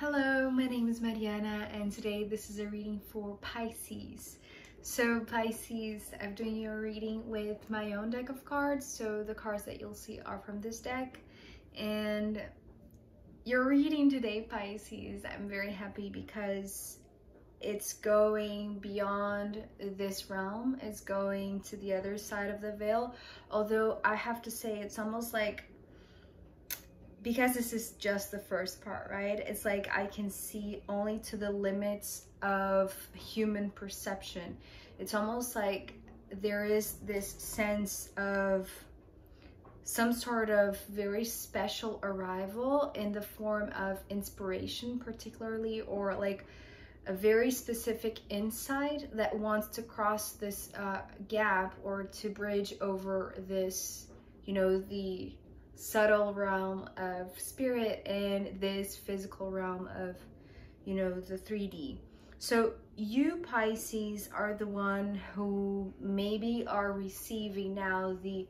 Hello, my name is Mariana and today this is a reading for Pisces. So Pisces, I'm doing your reading with my own deck of cards. So the cards that you'll see are from this deck. And your reading today, Pisces, I'm very happy because it's going beyond this realm. It's going to the other side of the veil. Although I have to say it's almost like because this is just the first part, right? It's like I can see only to the limits of human perception. It's almost like there is this sense of some sort of very special arrival in the form of inspiration particularly or like a very specific insight that wants to cross this uh, gap or to bridge over this you know the subtle realm of spirit and this physical realm of, you know, the 3D. So you Pisces are the one who maybe are receiving now the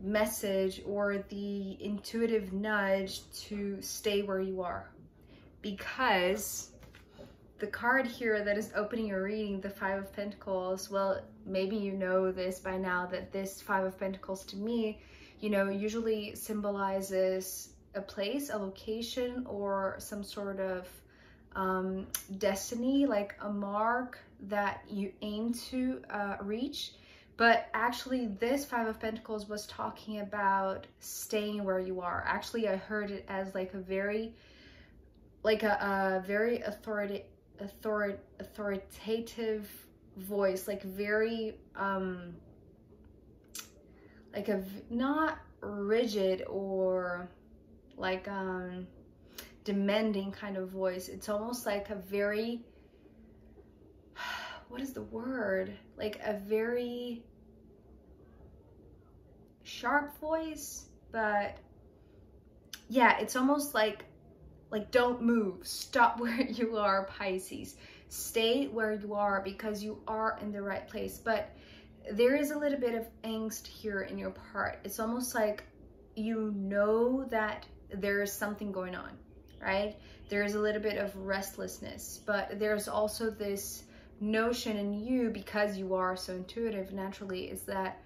message or the intuitive nudge to stay where you are because the card here that is opening your reading, the Five of Pentacles, well, maybe you know this by now that this Five of Pentacles to me you know, usually symbolizes a place, a location, or some sort of um, destiny, like a mark that you aim to uh, reach. But actually, this Five of Pentacles was talking about staying where you are. Actually, I heard it as like a very, like a, a very authority, author, authoritative voice, like very, um, like a not rigid or like um demanding kind of voice. It's almost like a very what is the word? Like a very sharp voice but yeah it's almost like like don't move. Stop where you are pisces. Stay where you are because you are in the right place. But there is a little bit of angst here in your part. It's almost like you know that there is something going on, right? There's a little bit of restlessness, but there's also this notion in you because you are so intuitive naturally is that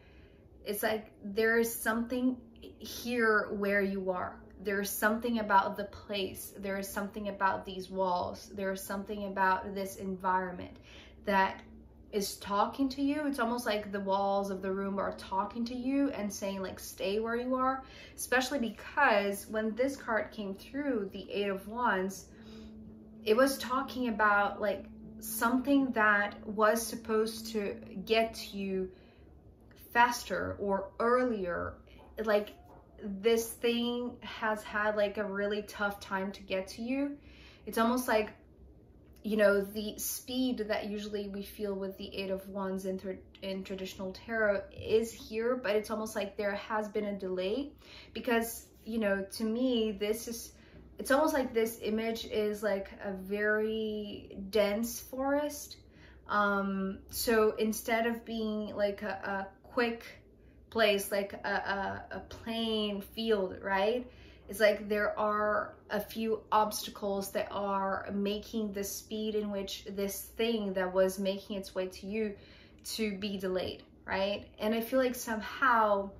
it's like there is something here where you are. There's something about the place. There is something about these walls. There is something about this environment that is talking to you. It's almost like the walls of the room are talking to you and saying like stay where you are, especially because when this card came through, the 8 of wands, it was talking about like something that was supposed to get to you faster or earlier. Like this thing has had like a really tough time to get to you. It's almost like you know, the speed that usually we feel with the Eight of Wands in, in traditional tarot is here, but it's almost like there has been a delay because, you know, to me, this is, it's almost like this image is like a very dense forest. Um, so instead of being like a, a quick place, like a, a, a plain field, right? It's like there are a few obstacles that are making the speed in which this thing that was making its way to you to be delayed, right? And I feel like somehow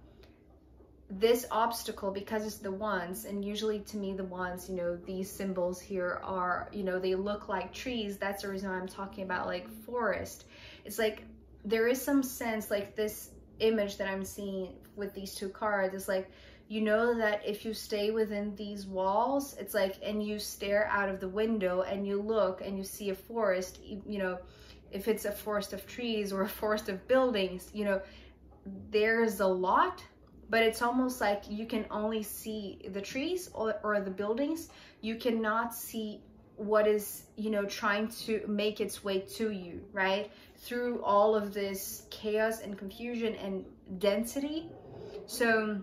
this obstacle, because it's the ones, and usually to me the ones, you know, these symbols here are, you know, they look like trees. That's the reason I'm talking about like forest. It's like there is some sense like this image that I'm seeing with these two cards is like you know that if you stay within these walls, it's like, and you stare out of the window and you look and you see a forest, you know, if it's a forest of trees or a forest of buildings, you know, there's a lot, but it's almost like you can only see the trees or, or the buildings. You cannot see what is, you know, trying to make its way to you, right? Through all of this chaos and confusion and density. So,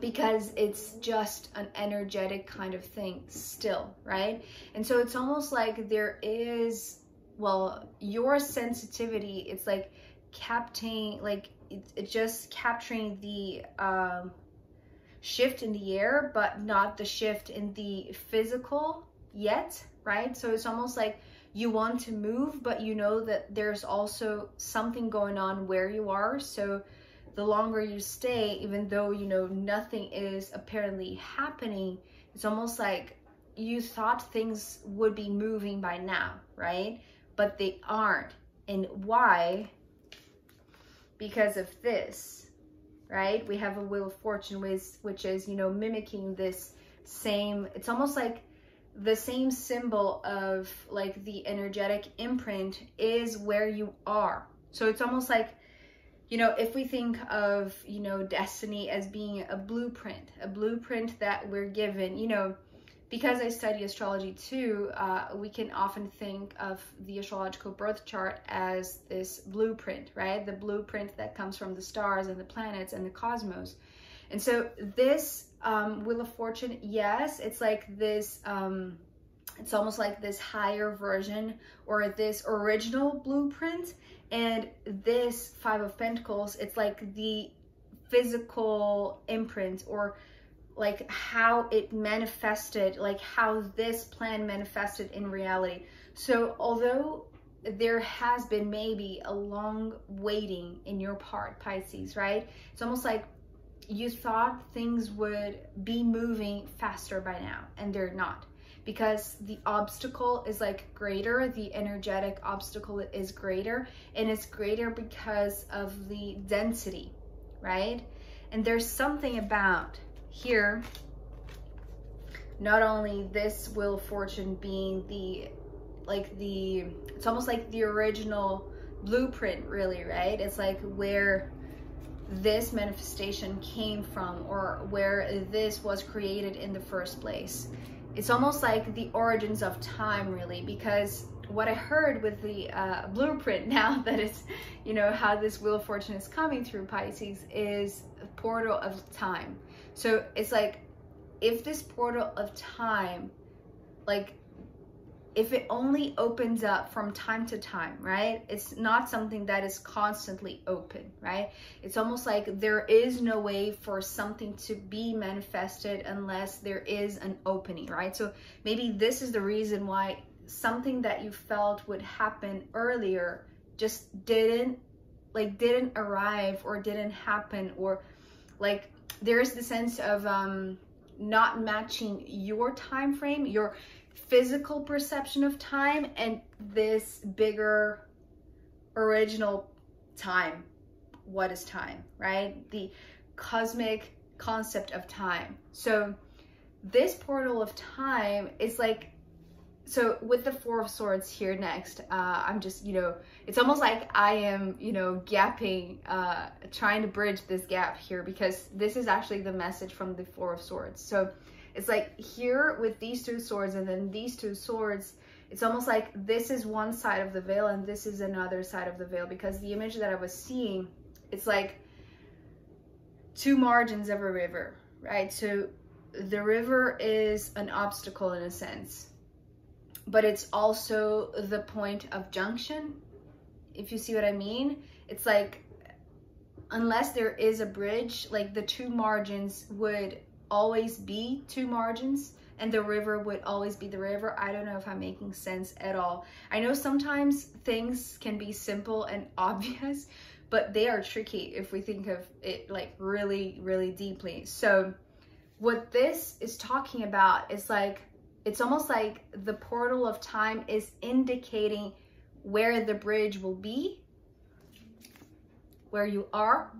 because it's just an energetic kind of thing still, right? And so it's almost like there is, well, your sensitivity, it's like capturing, like it's just capturing the um, shift in the air, but not the shift in the physical yet, right? So it's almost like you want to move, but you know that there's also something going on where you are. So the longer you stay, even though you know nothing is apparently happening, it's almost like you thought things would be moving by now, right? But they aren't. And why? Because of this, right? We have a Wheel of Fortune, which, which is, you know, mimicking this same, it's almost like the same symbol of like the energetic imprint is where you are. So it's almost like, you know, if we think of, you know, destiny as being a blueprint, a blueprint that we're given, you know, because I study astrology too, uh, we can often think of the astrological birth chart as this blueprint, right? The blueprint that comes from the stars and the planets and the cosmos. And so this um, Wheel of Fortune, yes, it's like this, um, it's almost like this higher version or this original blueprint. And this Five of Pentacles, it's like the physical imprint or like how it manifested, like how this plan manifested in reality. So although there has been maybe a long waiting in your part, Pisces, right? It's almost like you thought things would be moving faster by now and they're not because the obstacle is like greater the energetic obstacle is greater and it's greater because of the density right and there's something about here not only this Wheel of fortune being the like the it's almost like the original blueprint really right it's like where this manifestation came from or where this was created in the first place. It's almost like the origins of time really because what I heard with the uh, blueprint now that it's, you know, how this Wheel of Fortune is coming through Pisces is a portal of time. So it's like, if this portal of time, like if it only opens up from time to time, right? It's not something that is constantly open, right? It's almost like there is no way for something to be manifested unless there is an opening, right? So maybe this is the reason why something that you felt would happen earlier just didn't like didn't arrive or didn't happen or like there's the sense of um not matching your time frame your physical perception of time and this bigger original time. What is time, right? The cosmic concept of time. So this portal of time is like, so with the Four of Swords here next, uh, I'm just, you know, it's almost like I am, you know, gapping, uh, trying to bridge this gap here because this is actually the message from the Four of Swords. So it's like here with these two swords and then these two swords, it's almost like this is one side of the veil and this is another side of the veil because the image that I was seeing, it's like two margins of a river, right? So the river is an obstacle in a sense, but it's also the point of junction. If you see what I mean, it's like unless there is a bridge, like the two margins would always be two margins and the river would always be the river. I don't know if I'm making sense at all. I know sometimes things can be simple and obvious, but they are tricky if we think of it like really, really deeply. So what this is talking about is like, it's almost like the portal of time is indicating where the bridge will be, where you are,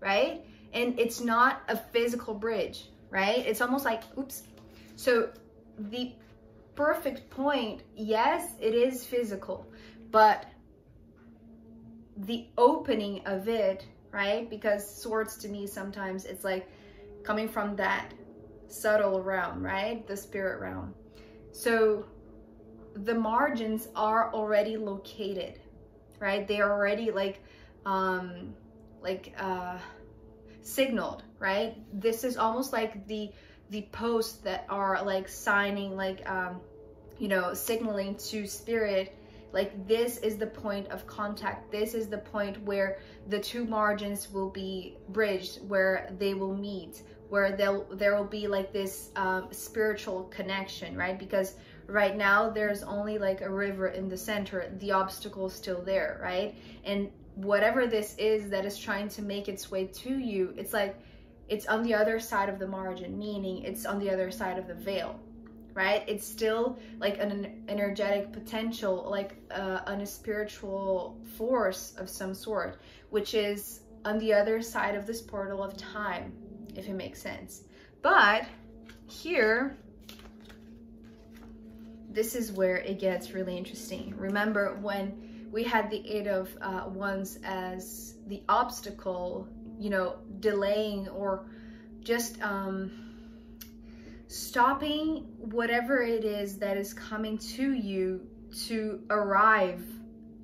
right? And it's not a physical bridge right? It's almost like, oops. So the perfect point, yes, it is physical, but the opening of it, right? Because swords to me sometimes it's like coming from that subtle realm, right? The spirit realm. So the margins are already located, right? They are already like, um, like, uh, signaled, right? This is almost like the the posts that are like signing, like um, you know, signaling to spirit like this is the point of contact this is the point where the two margins will be bridged where they will meet where there there will be like this um, spiritual connection, right? Because right now there's only like a river in the center, the obstacle is still there, right? And whatever this is that is trying to make its way to you, it's like it's on the other side of the margin, meaning it's on the other side of the veil, right? It's still like an energetic potential, like uh, a spiritual force of some sort, which is on the other side of this portal of time, if it makes sense. But here, this is where it gets really interesting. Remember when we had the Eight of uh, Wands as the obstacle, you know, delaying or just um, stopping whatever it is that is coming to you to arrive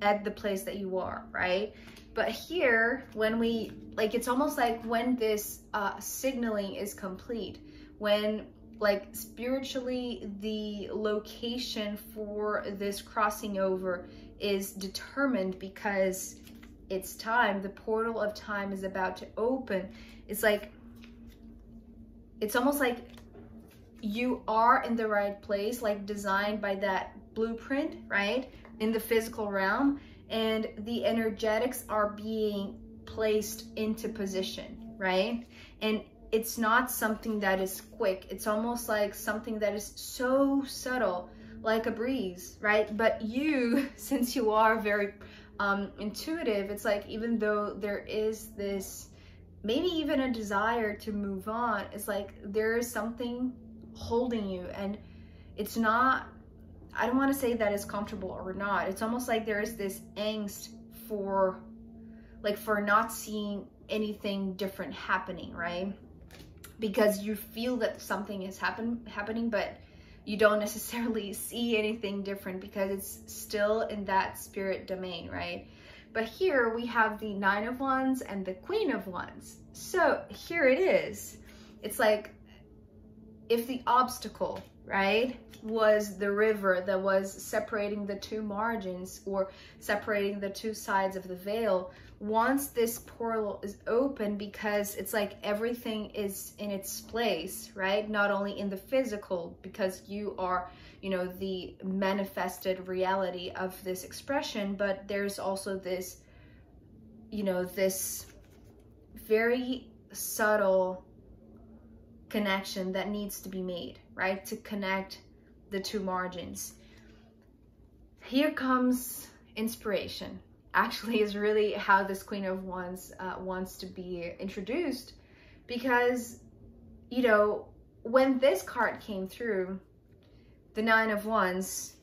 at the place that you are, right? But here, when we, like, it's almost like when this uh, signaling is complete, when like spiritually the location for this crossing over is determined because it's time the portal of time is about to open it's like it's almost like you are in the right place like designed by that blueprint right in the physical realm and the energetics are being placed into position right and it's not something that is quick. It's almost like something that is so subtle, like a breeze, right? But you, since you are very um, intuitive, it's like even though there is this, maybe even a desire to move on, it's like there is something holding you and it's not, I don't want to say that it's comfortable or not. It's almost like there is this angst for, like for not seeing anything different happening, right? because you feel that something is happen happening, but you don't necessarily see anything different because it's still in that spirit domain, right? But here we have the Nine of Wands and the Queen of Wands. So here it is. It's like if the obstacle, right, was the river that was separating the two margins or separating the two sides of the veil, once this portal is open because it's like everything is in its place right? Not only in the physical because you are you know the manifested reality of this expression but there's also this you know this very subtle connection that needs to be made right to connect the two margins. Here comes inspiration. Actually is really how this Queen of Wands uh, wants to be introduced because, you know, when this card came through, the Nine of Wands,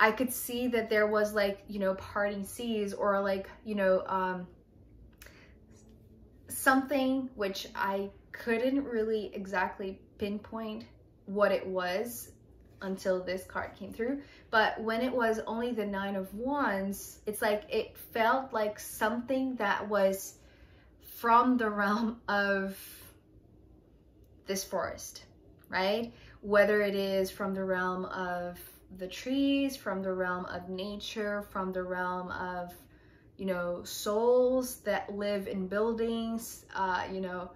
I could see that there was like, you know, parting seas or like, you know, um, something which I couldn't really exactly pinpoint what it was until this card came through. But when it was only the nine of wands, it's like it felt like something that was from the realm of this forest, right? Whether it is from the realm of the trees, from the realm of nature, from the realm of, you know, souls that live in buildings, uh, you know,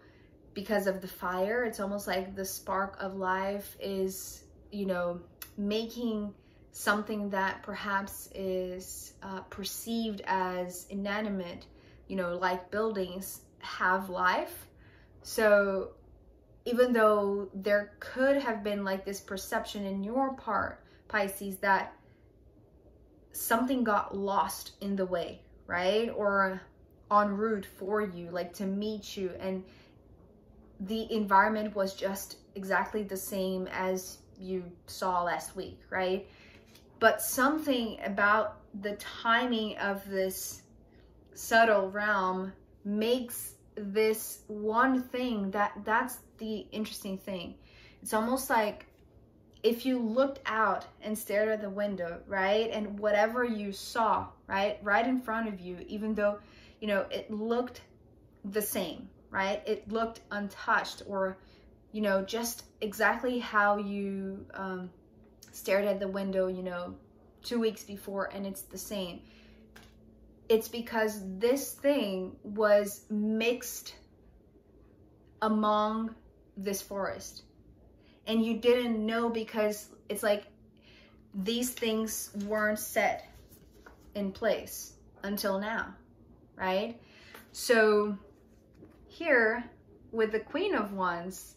because of the fire, it's almost like the spark of life is you know, making something that perhaps is uh, perceived as inanimate, you know, like buildings, have life. So even though there could have been like this perception in your part, Pisces, that something got lost in the way, right? Or en route for you, like to meet you. And the environment was just exactly the same as you saw last week, right? But something about the timing of this subtle realm makes this one thing that that's the interesting thing. It's almost like if you looked out and stared at the window, right? And whatever you saw, right? Right in front of you, even though, you know, it looked the same, right? It looked untouched or you know, just exactly how you um, stared at the window, you know, two weeks before and it's the same. It's because this thing was mixed among this forest. And you didn't know because it's like these things weren't set in place until now, right? So here with the Queen of Wands,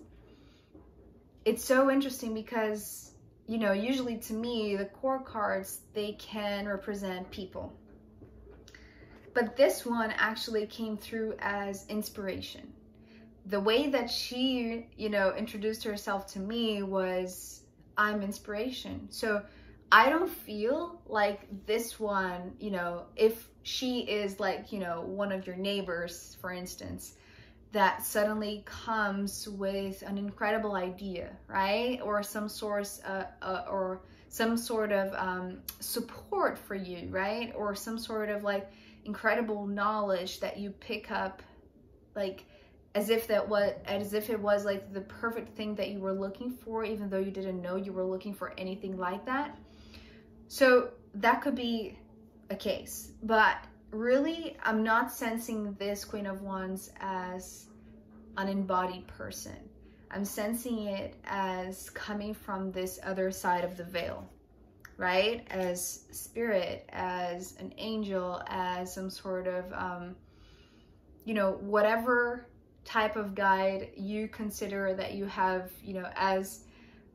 it's so interesting because, you know, usually to me, the court cards, they can represent people. But this one actually came through as inspiration. The way that she, you know, introduced herself to me was, I'm inspiration. So I don't feel like this one, you know, if she is like, you know, one of your neighbors, for instance, that suddenly comes with an incredible idea, right? Or some source, uh, uh, or some sort of um, support for you, right? Or some sort of like incredible knowledge that you pick up, like as if that was, as if it was like the perfect thing that you were looking for, even though you didn't know you were looking for anything like that. So that could be a case, but really, I'm not sensing this Queen of Wands as an embodied person. I'm sensing it as coming from this other side of the veil, right? As spirit, as an angel, as some sort of, um, you know, whatever type of guide you consider that you have, you know, as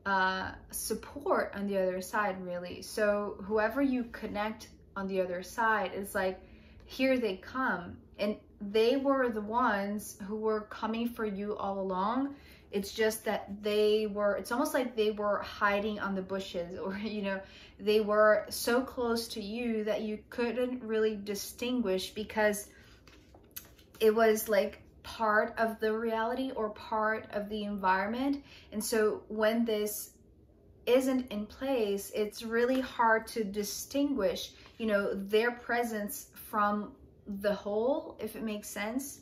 uh, support on the other side, really. So whoever you connect on the other side is like, here they come. And they were the ones who were coming for you all along. It's just that they were, it's almost like they were hiding on the bushes or, you know, they were so close to you that you couldn't really distinguish because it was like part of the reality or part of the environment. And so when this isn't in place, it's really hard to distinguish, you know, their presence from the whole, if it makes sense.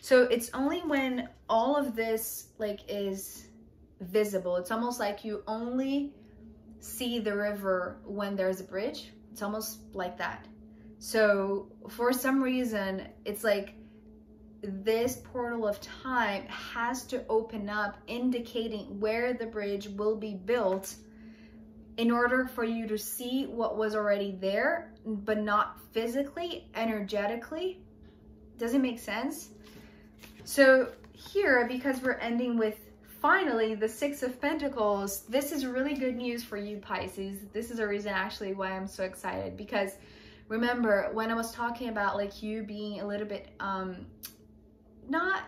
So it's only when all of this like is visible. It's almost like you only see the river when there's a bridge. It's almost like that. So for some reason, it's like this portal of time has to open up indicating where the bridge will be built in order for you to see what was already there, but not physically, energetically. Does it make sense? So here, because we're ending with finally the Six of Pentacles, this is really good news for you Pisces. This is a reason actually why I'm so excited because remember when I was talking about like you being a little bit, um, not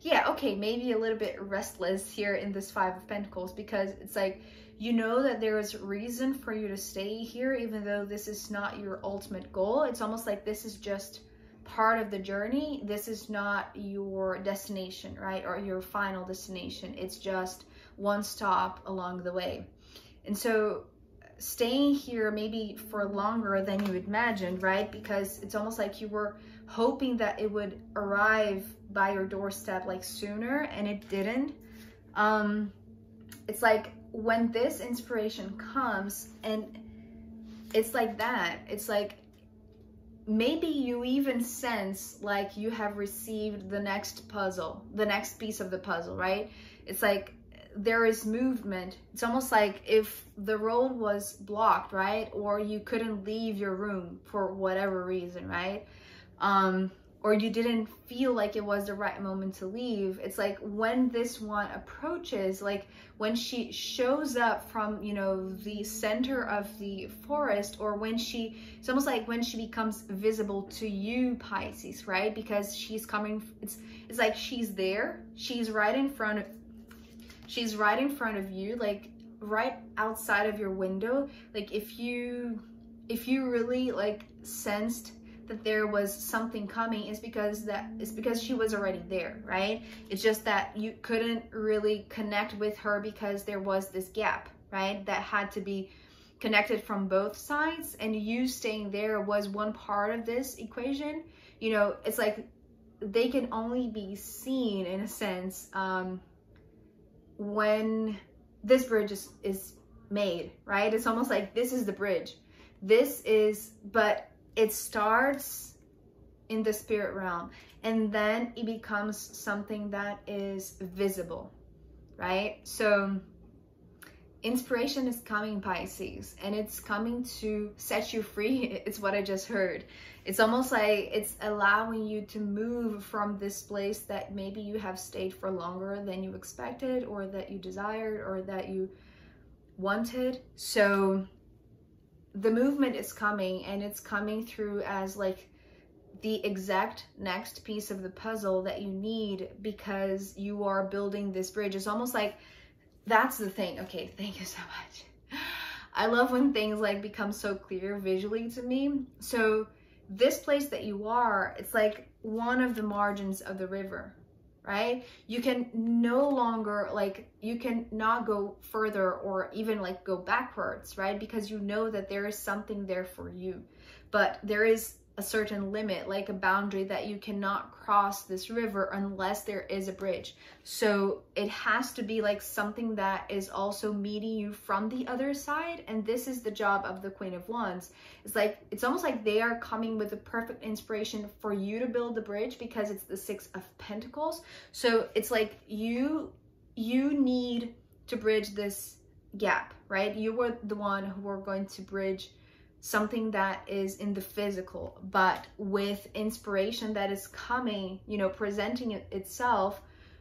yeah, okay, maybe a little bit restless here in this Five of Pentacles because it's like you know that there is reason for you to stay here, even though this is not your ultimate goal. It's almost like this is just part of the journey. This is not your destination, right? Or your final destination. It's just one stop along the way. And so staying here maybe for longer than you imagined, right? Because it's almost like you were hoping that it would arrive by your doorstep like sooner and it didn't. Um, it's like when this inspiration comes and it's like that, it's like maybe you even sense like you have received the next puzzle, the next piece of the puzzle, right? It's like there is movement. It's almost like if the road was blocked, right? Or you couldn't leave your room for whatever reason, right? Um, or you didn't feel like it was the right moment to leave it's like when this one approaches like when she shows up from you know the center of the forest or when she it's almost like when she becomes visible to you pisces right? Because she's coming it's it's like she's there she's right in front of she's right in front of you like right outside of your window. Like if you if you really like sensed that there was something coming is because that is because she was already there, right? It's just that you couldn't really connect with her because there was this gap, right? That had to be connected from both sides and you staying there was one part of this equation. You know, it's like they can only be seen in a sense um, when this bridge is, is made, right? It's almost like this is the bridge. This is, but it starts in the spirit realm and then it becomes something that is visible right? So inspiration is coming pisces and it's coming to set you free it's what i just heard. It's almost like it's allowing you to move from this place that maybe you have stayed for longer than you expected or that you desired or that you wanted. So the movement is coming and it's coming through as like the exact next piece of the puzzle that you need because you are building this bridge. It's almost like that's the thing. Okay, thank you so much. I love when things like become so clear visually to me. So this place that you are, it's like one of the margins of the river, right? You can no longer like you can not go further or even like go backwards, right? Because you know that there is something there for you. But there is a certain limit, like a boundary that you cannot cross this river unless there is a bridge. So it has to be like something that is also meeting you from the other side. And this is the job of the Queen of Wands. It's like, it's almost like they are coming with the perfect inspiration for you to build the bridge because it's the Six of Pentacles. So it's like you, you need to bridge this gap, right? You were the one who were going to bridge something that is in the physical, but with inspiration that is coming, you know, presenting it itself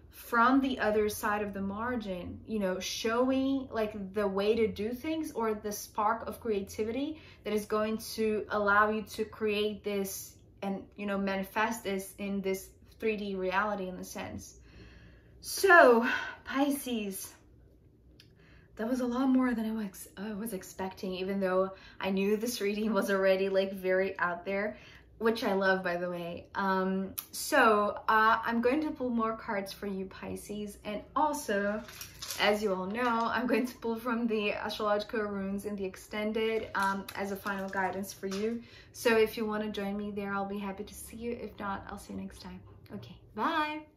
from the other side of the margin, you know, showing like the way to do things or the spark of creativity that is going to allow you to create this and, you know, manifest this in this 3D reality in a sense. So, Pisces, that was a lot more than I was, I was expecting, even though I knew this reading was already like very out there, which I love, by the way. Um, so uh, I'm going to pull more cards for you, Pisces. And also, as you all know, I'm going to pull from the astrological runes in the extended um, as a final guidance for you. So if you want to join me there, I'll be happy to see you. If not, I'll see you next time. Okay, bye.